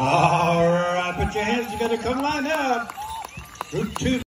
All right, put your hands together. Come line up. Group two.